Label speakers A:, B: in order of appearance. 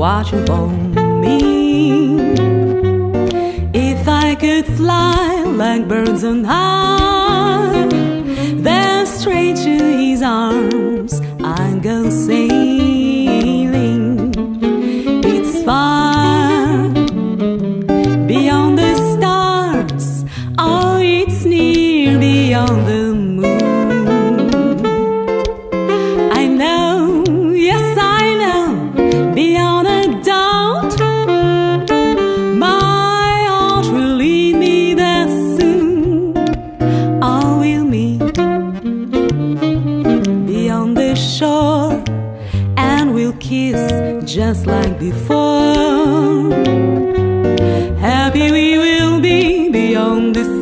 A: watching for me. If I could fly like birds on high, then straight to his arms I'd go sailing. It's near beyond the moon. I know, yes, I know, beyond a doubt, my heart will lead me there soon. I will meet beyond the shore and we'll kiss just like before. Happy we will be beyond the